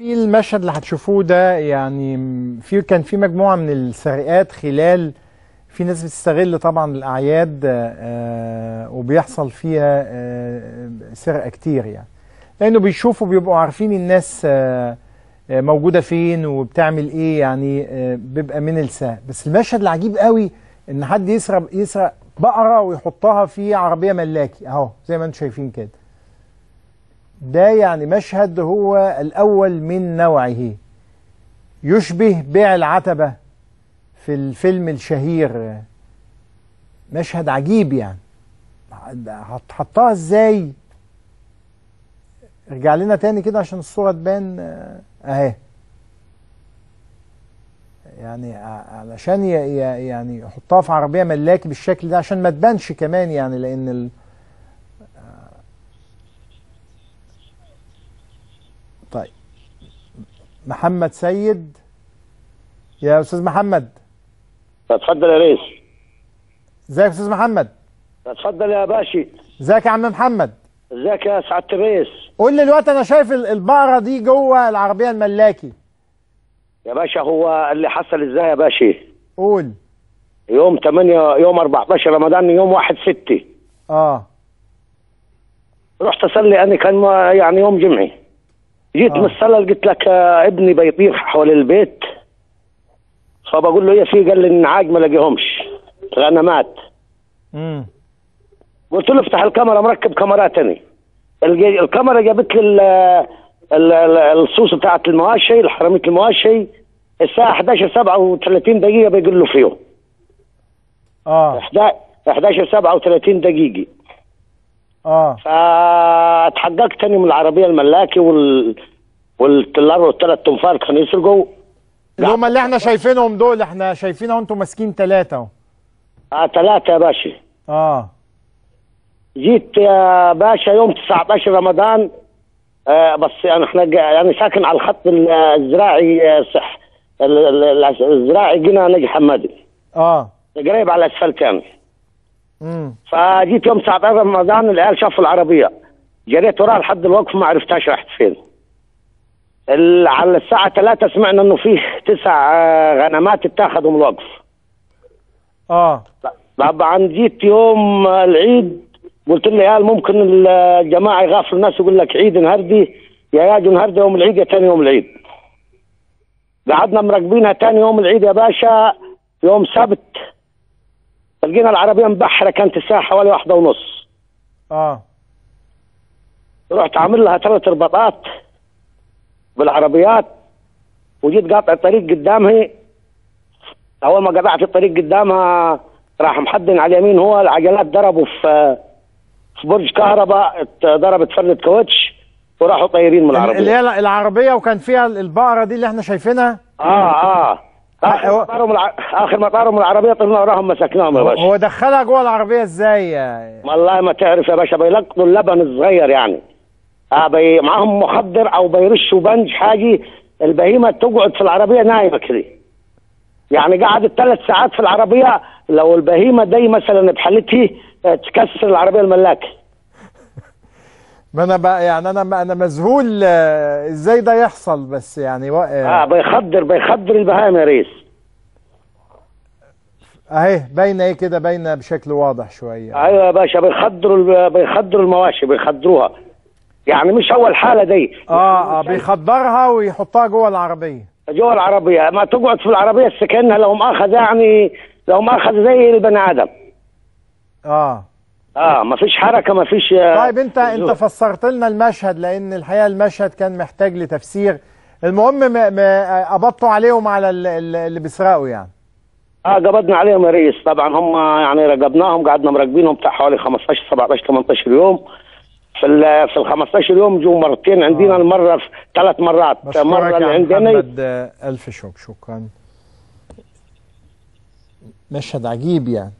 في المشهد اللي هتشوفوه ده يعني في كان في مجموعة من السرقات خلال في ناس بتستغل طبعا الأعياد آه، وبيحصل فيها آه، سرقة كتير يعني. لأنه بيشوفوا بيبقوا عارفين الناس آه، آه، موجودة فين وبتعمل إيه يعني آه، بيبقى من السهل بس المشهد العجيب قوي إن حد يسرق يسرق بقرة ويحطها في عربية ملاكي. أهو زي ما أنتم شايفين كده. ده يعني مشهد هو الأول من نوعه. يشبه بيع العتبة في الفيلم الشهير. مشهد عجيب يعني. هتحطها إزاي؟ ارجع لنا تاني كده عشان الصورة تبان. أهي. يعني علشان يعني يحطها في عربية ملاكي بالشكل ده عشان ما تبانش كمان يعني لأن ال... طيب محمد سيد. يا أستاذ محمد. اتفضل يا ريس. إزيك يا أستاذ محمد؟ اتفضل يا باشي. إزيك يا عم محمد؟ إزيك يا سعادة الريس؟ قول لي دلوقتي أنا شايف ال- البقرة دي جوه العربية الملاكي. يا باشا هو اللي حصل إزاي يا باشا قول. يوم 8 يوم 14 رمضان يوم 1 6 آه. رحت أصلي أنا كان يعني يوم جمعي. جيت آه. من الصلاة قلت لك آه، ابني بيطير حول البيت. فبقول له إيه في قال لي النعاج ما لاقيهمش غنمات امم قلت له افتح الكاميرا مركب كاميرات أنا الج- الكاميرا جابت لي ال- ال- ال- الصوص بتاعت المواشي الحرامية المواشي. الساعة 11 37 دقيقة بيقول له فيه. آه. 11 37 دقيقة. آه. فاتحققت اني من العربية الملاكي وال والتلار والثلاث تنفار كانوا يسرقوا. اللي هم اللي إحنا شايفينهم دول إحنا شايفين أنتوا ماسكين ثلاثة اهو. آه ثلاثة يا باشا. آه. جيت يا باشا يوم 19 رمضان آه بس يعني إحنا أنا ساكن على الخط ال- الزراعي آه، صح ال- ال- ال- الزراعي جنا نجي حمادي. آه. قريب على الأسفلت يعني. فجيت يوم 19 رمضان العيال شافوا العربية. جريت وراها لحد الوقف ما عرفتهاش راحت فين. ال- على الساعة 3 سمعنا إنه فيه تسع آه، غنمات اتاخذوا من الوقف. آه. طبعا جيت يوم العيد قلت له يا ممكن الجماعة يغافلوا الناس يقول لك عيد نهردي يا ياجوا نهردي يوم العيد يا ثاني يوم العيد. قعدنا مراقبينها ثاني يوم العيد يا باشا. يوم سبت لقينا العربية مبحرة كانت الساعة حوالي واحدة ونص. آه. رحت عامل لها ثلاث رباطات بالعربيات وجيت قاطع الطريق قدامها. اول ما قطعت الطريق قدامها راح محدن على اليمين. هو العجلات ضربوا في في برج كهرباء ضربت فردة كاوتش وراحوا طايرين من اللي العربية. هي العربية وكان فيها البقرة دي اللي إحنا شايفينها؟ آه آه. آخر من الع... آخر من العربية طلعنا وراهم مسكناهم يا باشا. هو دخلها جوه العربية إزاي يا- والله ما تعرف يا باشا بيلقطوا اللبن الصغير يعني. آه بي معاهم مخدر أو بيرشوا بنج حاجة البهيمة تقعد في العربية نايمة كده. يعني قعدت ثلاث ساعات في العربية لو البهيمة دي مثلا بحالتها آه، تكسر العربية الملاكة. ما أنا بقى يعني أنا أنا مذهول آه، إزاي ده يحصل؟ بس يعني و... آه آه بيخدر بيخدر البهائم يا ريس. أهي باينه إيه كده؟ باينه بشكل واضح شوية. أيوه يا باشا بيخدروا بيخدروا المواشي بيخدروها. يعني مش أول حالة دي. آه آه بيخدرها ويحطها جوه العربية. جوا العربية. ما تقعد في العربية تسكنها لو مأخذ يعني لو مأخذ زي البني آدم. آه. آه ما فيش حركة ما فيش طيب انت انت فسرت لنا المشهد لأن الحقيقة المشهد كان محتاج لتفسير. المهم ما ما قبضتوا عليهم على ال- ال- اللي بيسرقوا يعني. آه قبضنا عليهم يا ريس. طبعا هم يعني راقبناهم قعدنا مراقبينهم بتاع حوالي 15 17 18 يوم. في ال في ال 15 يوم جو مرتين. عندنا المرة في ثلاث مرات. مرة اللي عندنا محمد آه، ألف شكر. شكرا. مشهد عجيب يعني.